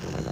Gracias.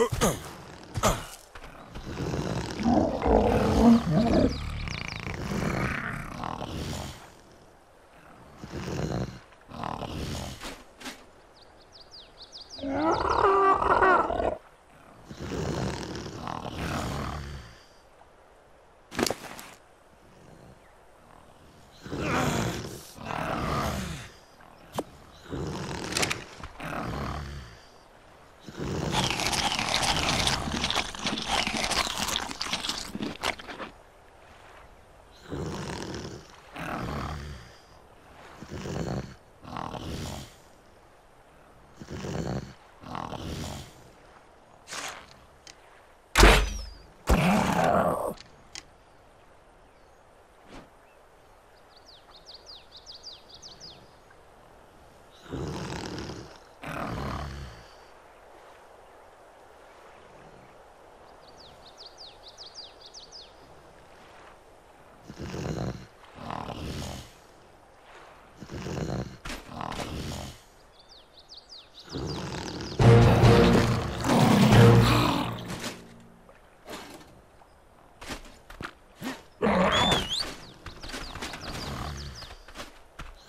Yeah.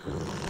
Grrrr.